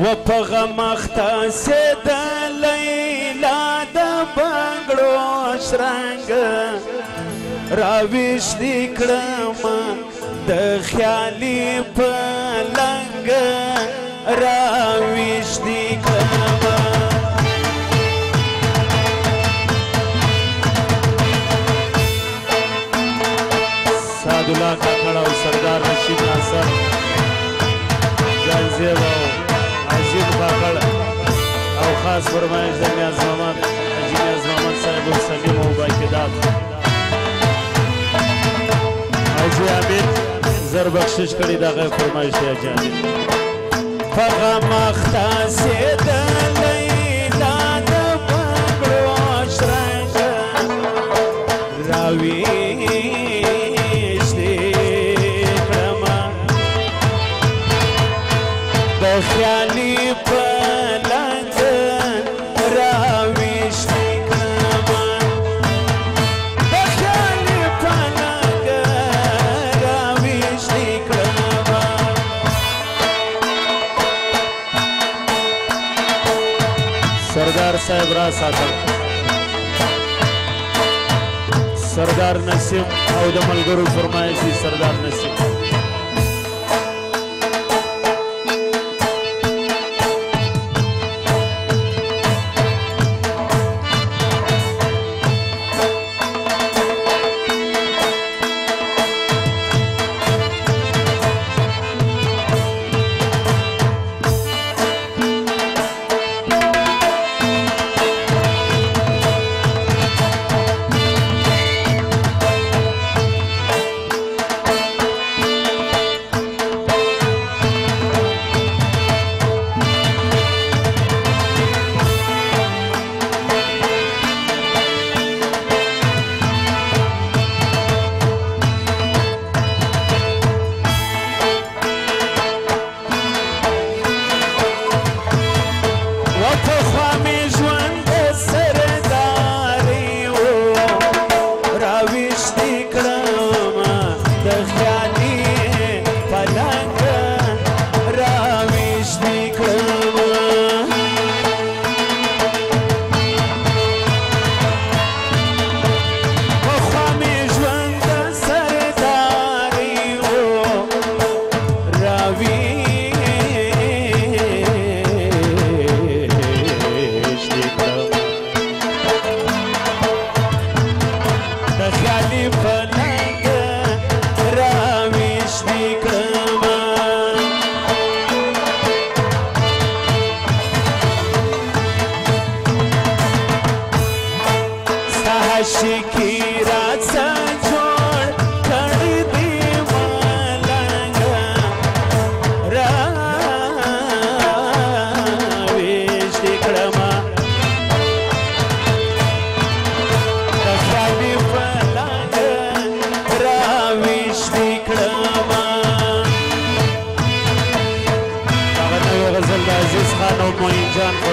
و پغه مخته سید لیلا د بنگړو شرنګ راويش دکړم د خیالي پلنګ راويش دی از فرمایش در از محمد حجی از محمد صاحب السلیم و باکداد حاجی عبید زر بخشش کردی دقیق فرمایش حاجی عبید فقم اختصدن साहेबरा साथक सरदार नसीम अवदमल गुरु फरमाइशी सरदार नसीम John.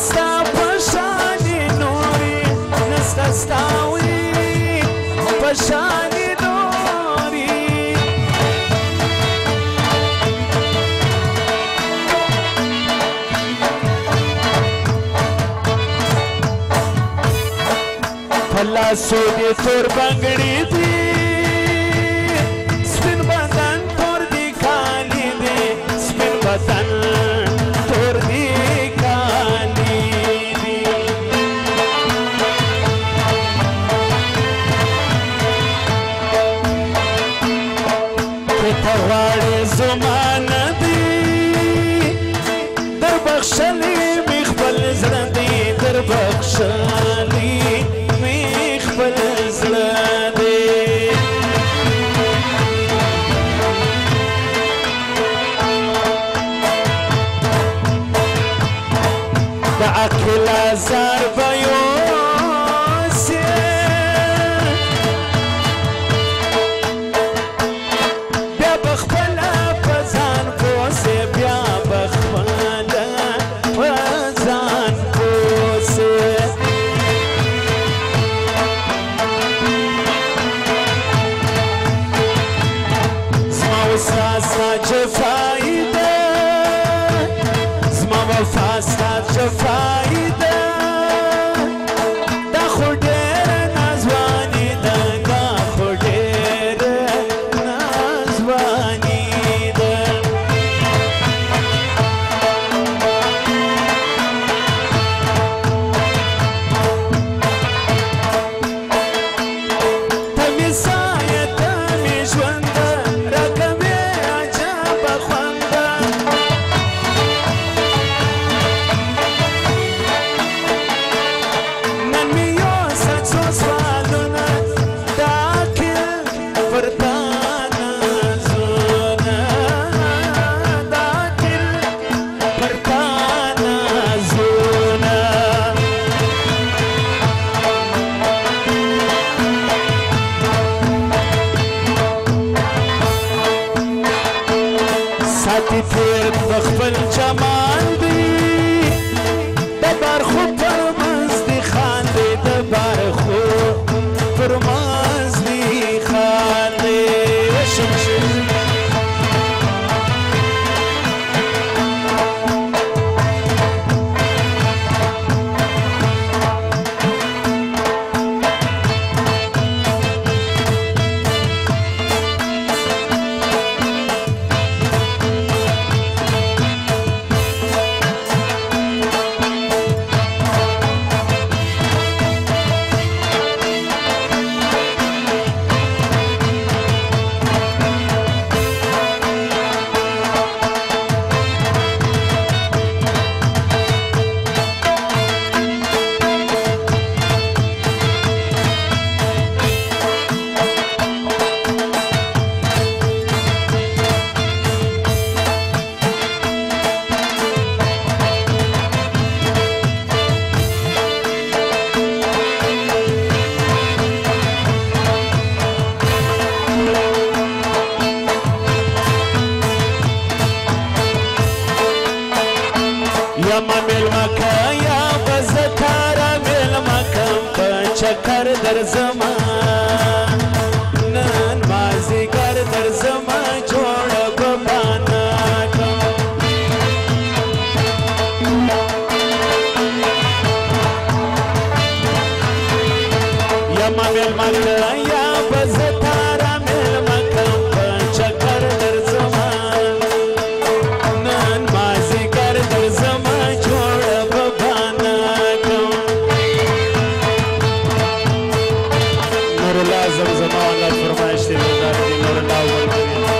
نستا پشان نوری نستا ستاوی پشان نوری پلا سو دی تور بنگڑی دعك الازار بيوم الله زمزمه والا فرمایش دې دار دې نور الله ورکړي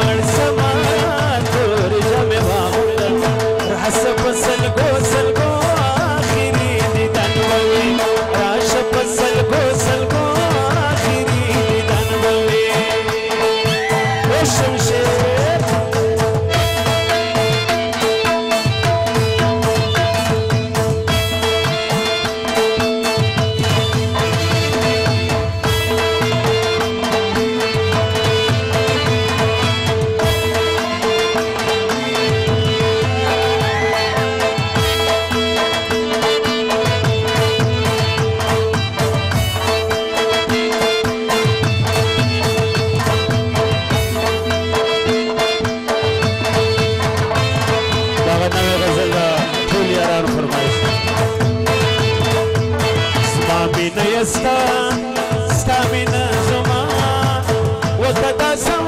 مینه ستا ستا مینه زما وته دا سم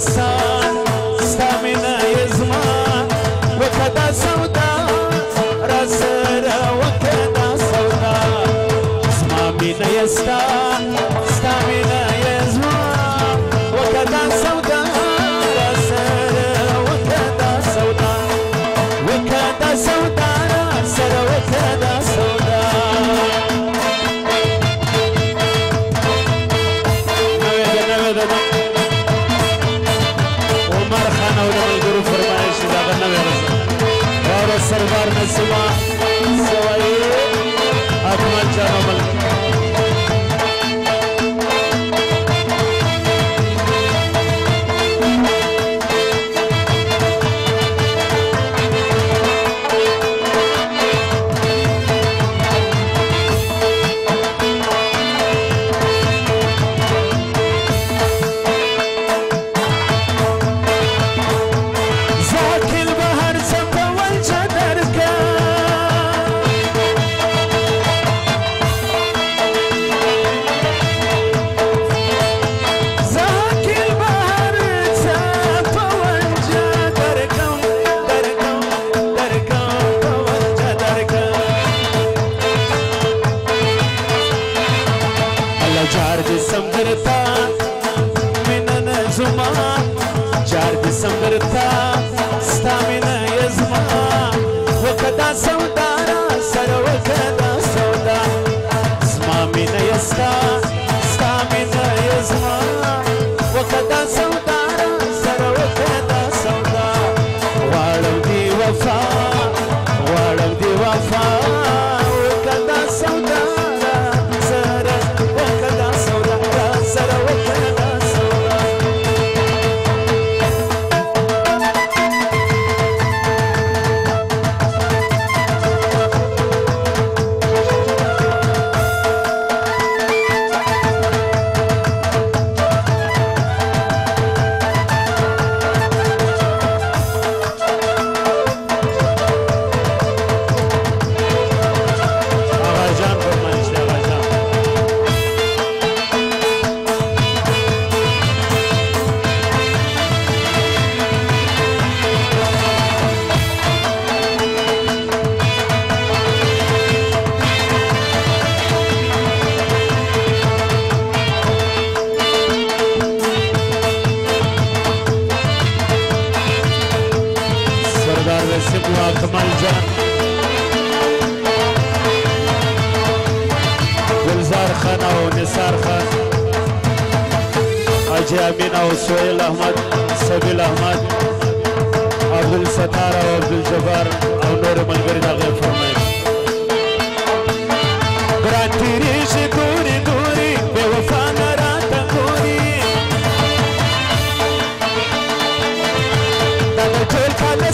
side.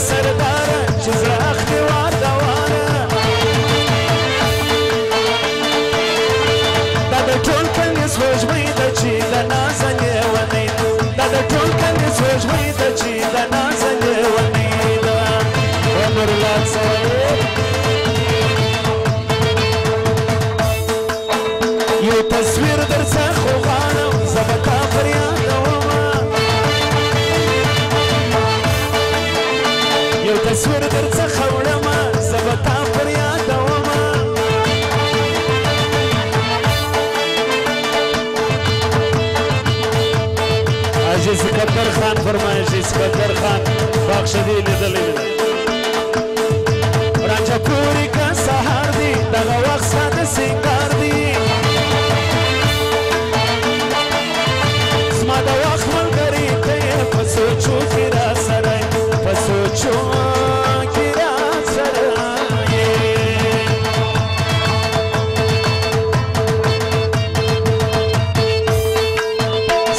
سرداره چې زړه اخلي وادواره دا د ټول کلي سپوږمۍ ده چې د نازه نیولې دا د ټول کلي سپوږمۍ اسکندر خان بخشدي لیدلې ده راجا پوری کا سهار دی دغه وخت ساده سنگار دی زما د وخت ملګری ته په سوچو کې را سره په سوچو کې را سره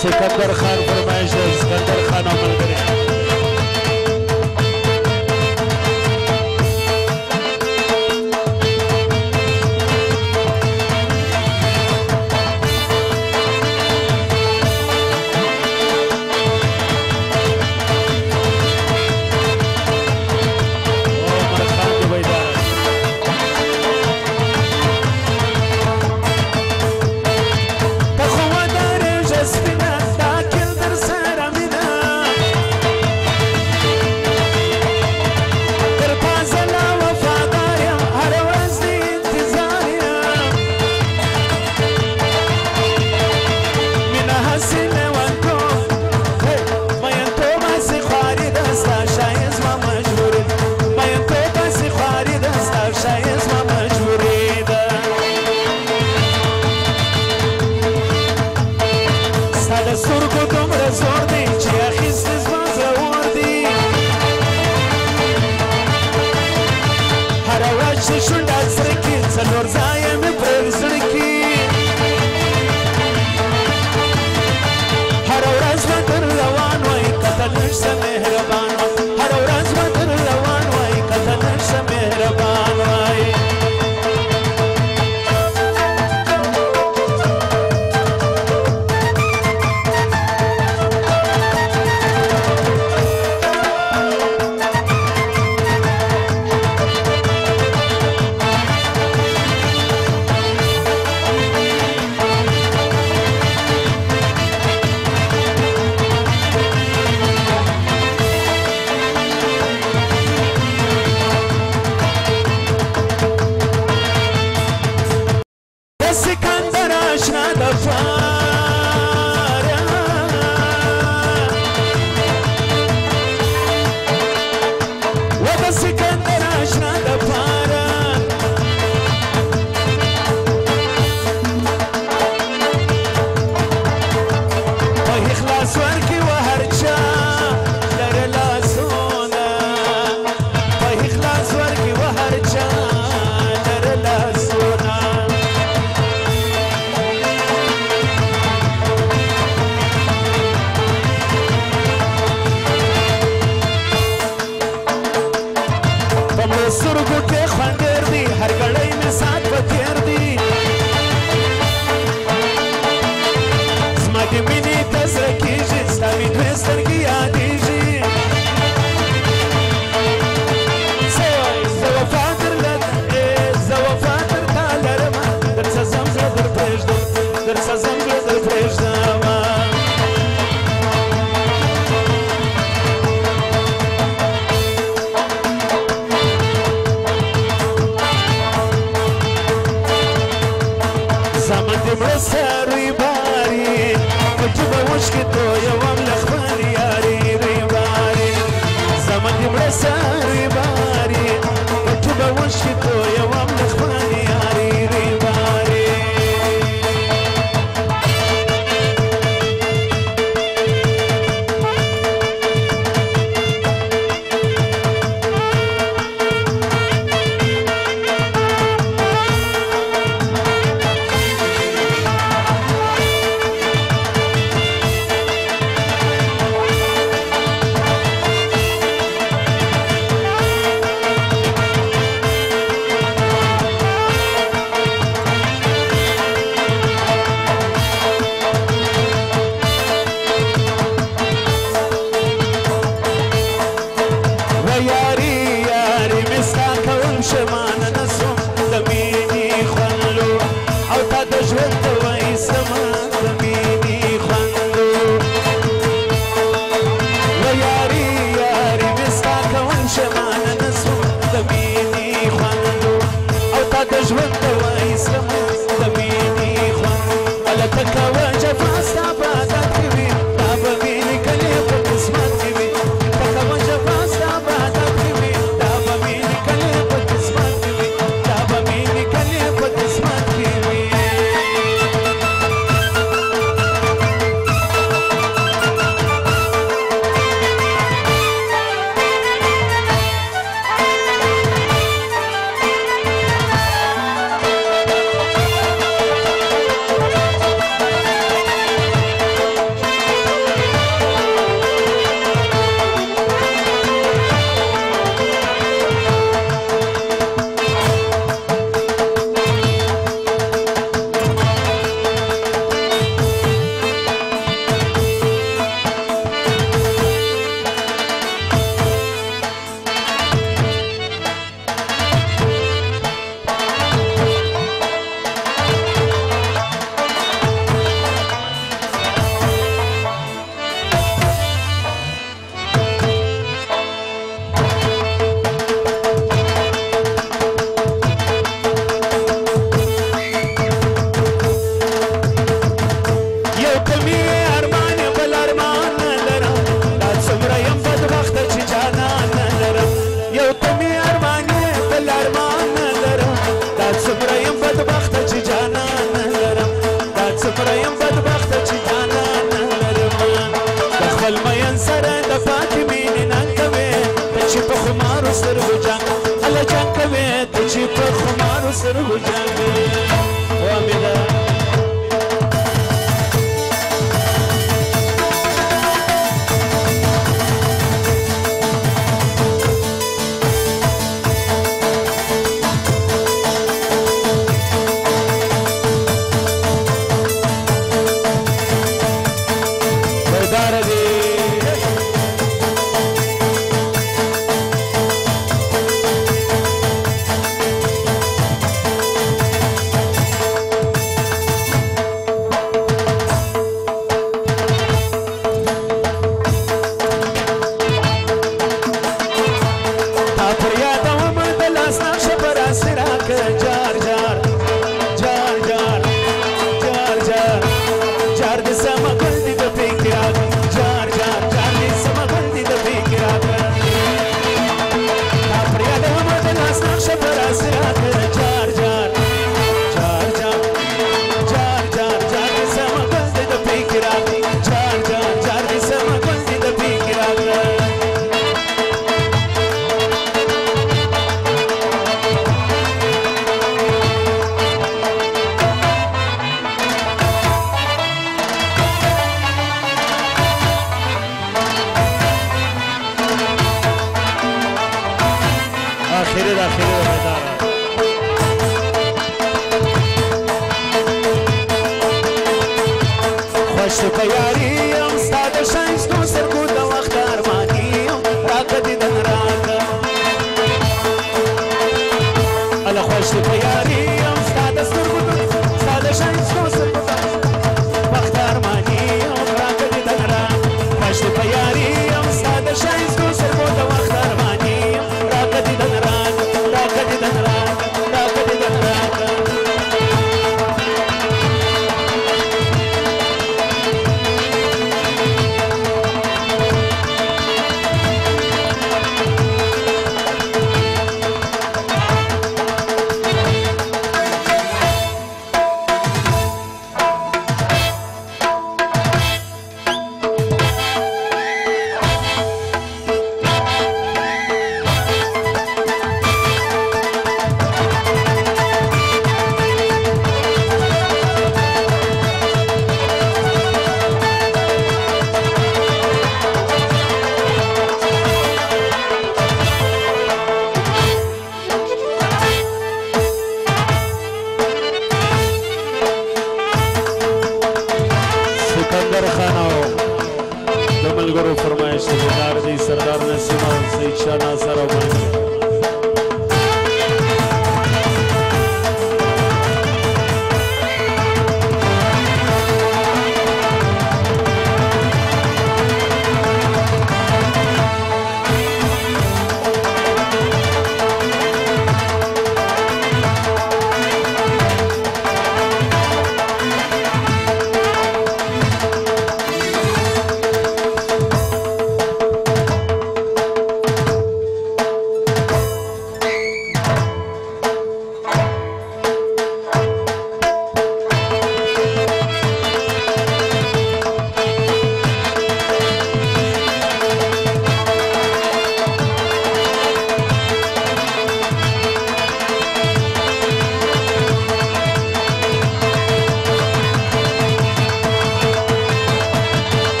سکندر خان să-și and rechință lor eu canharia